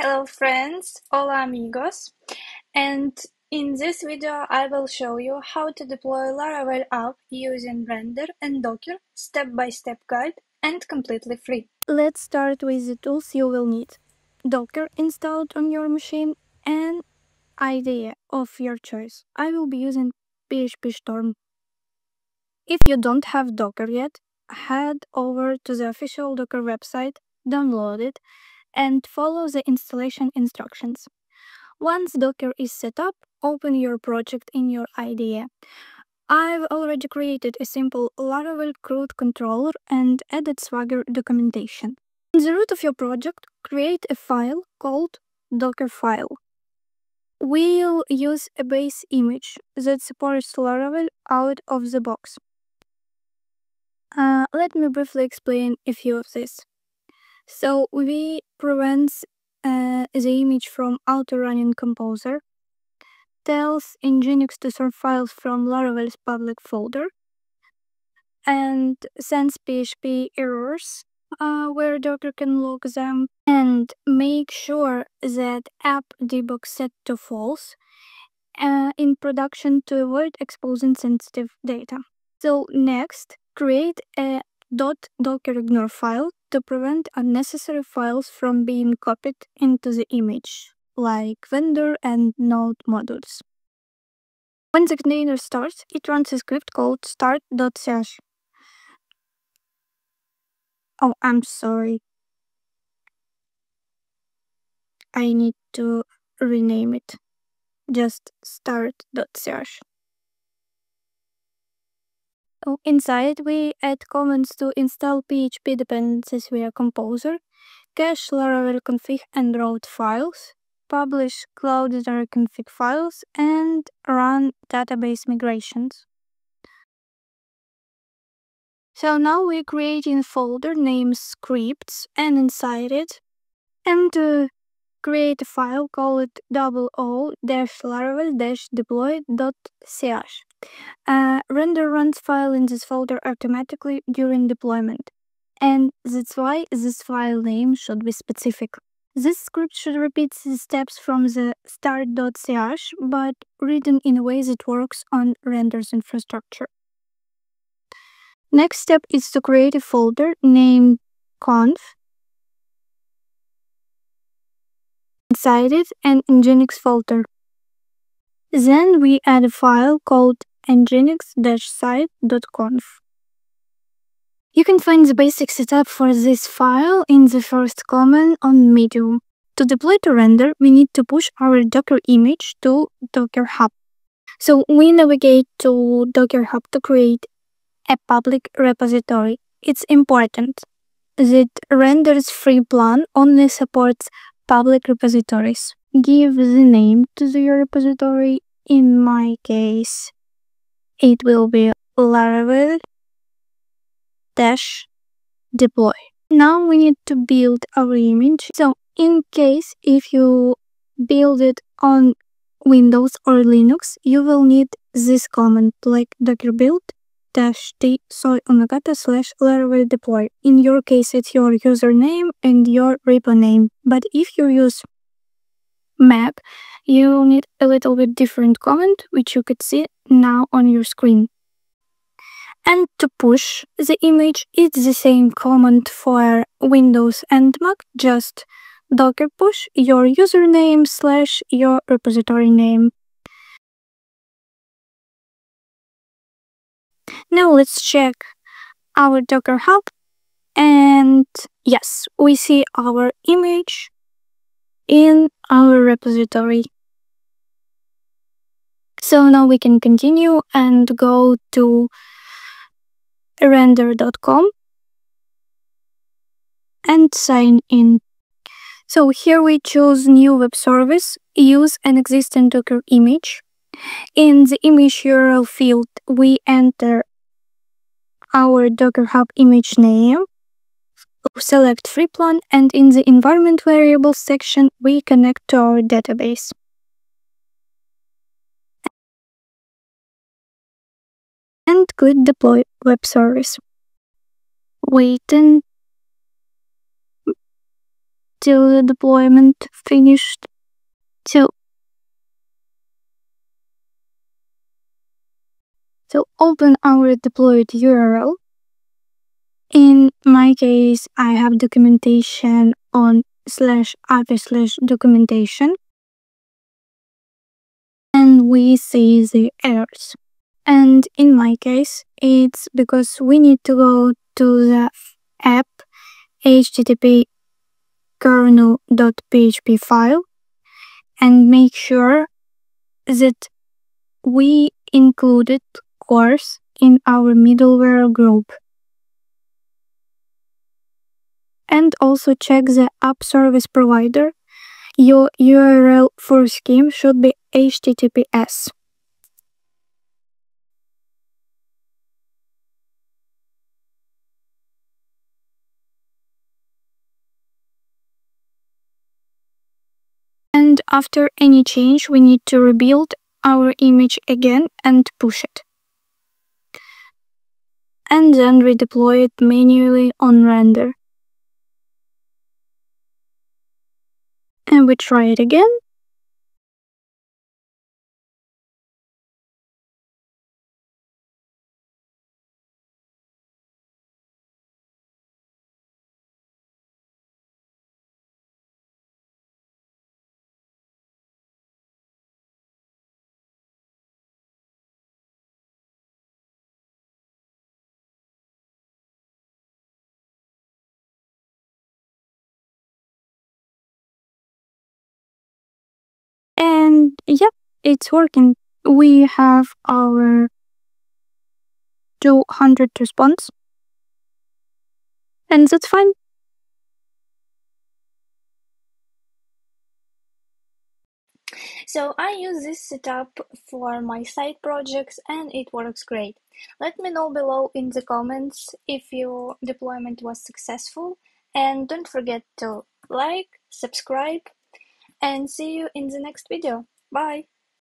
Hello friends, hola amigos, and in this video I will show you how to deploy Laravel app using Render and Docker, step-by-step guide and completely free. Let's start with the tools you will need. Docker installed on your machine and IDE of your choice. I will be using PHP Storm. If you don't have Docker yet, head over to the official Docker website, download it, and follow the installation instructions. Once Docker is set up, open your project in your IDE. I've already created a simple Laravel CRUD controller and added Swagger documentation. In the root of your project, create a file called Dockerfile. We'll use a base image that supports Laravel out of the box. Uh, let me briefly explain a few of these. So we prevents uh, the image from auto-running Composer, tells Nginx to sort files from Laravel's public folder, and sends PHP errors uh, where Docker can log them, and make sure that app debug set to false uh, in production to avoid exposing sensitive data. So next, create a .dockerignore file to prevent unnecessary files from being copied into the image, like vendor and node modules. When the container starts, it runs a script called start.sh. Oh, I'm sorry. I need to rename it. Just start.sh. Oh, inside, we add commands to install PHP dependencies via Composer, cache Laravel config and route files, publish Cloudinary config files, and run database migrations. So now we're creating a folder named scripts and inside it, and create a file called o-laravel-deploy.sh. Uh, render runs file in this folder automatically during deployment, and that's why this file name should be specific. This script should repeat the steps from the start.sh, but written in a way that works on render's infrastructure. Next step is to create a folder named conf inside it an nginx folder. Then we add a file called nginx-site.conf. You can find the basic setup for this file in the first comment on Medium. To deploy to render, we need to push our Docker image to Docker Hub. So we navigate to Docker Hub to create a public repository. It's important that render's free plan only supports public repositories. Give the name to the repository. In my case, it will be Laravel dash deploy. Now we need to build our image. So in case if you build it on Windows or Linux, you will need this command like docker build dash t soyunagata slash laravel deploy. In your case, it's your username and your repo name. But if you use Mac, you need a little bit different command, which you could see now on your screen. And to push the image, it's the same command for Windows and Mac, just docker push your username slash your repository name. Now let's check our Docker Hub and yes, we see our image in our repository. So now we can continue and go to render.com and sign in. So here we choose new web service, use an existing Docker image. In the image URL field, we enter our Docker Hub image name, select free plan, and in the environment variables section, we connect to our database. And click deploy web service. Waiting till the deployment finished. So, so open our deployed URL. In my case, I have documentation on slash api slash documentation and we see the errors. And in my case, it's because we need to go to the app http kernel.php file and make sure that we included CORS in our middleware group. And also check the app service provider. Your URL for scheme should be HTTPS. And after any change, we need to rebuild our image again and push it. And then redeploy it manually on render. And we try it again. Yep, it's working. We have our 200 response. And that's fine. So I use this setup for my side projects and it works great. Let me know below in the comments if your deployment was successful and don't forget to like, subscribe and see you in the next video. Bye!